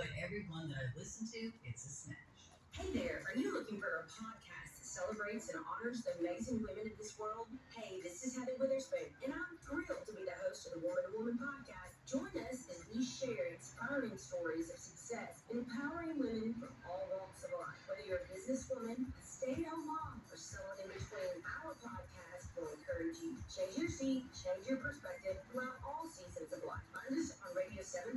but everyone that I listen to, it's a smash. Hey there, are you looking for a podcast that celebrates and honors the amazing women of this world? Hey, this is Heather Witherspoon, and I'm thrilled to be the host of the Woman to Woman podcast. Join us as we share inspiring stories of success, empowering women from all walks of life. Whether you're a businesswoman, a stay-at-home mom, or someone in between, our podcast will encourage you. Change your seat, change your perspective throughout all seasons of life. Find us on Radio 7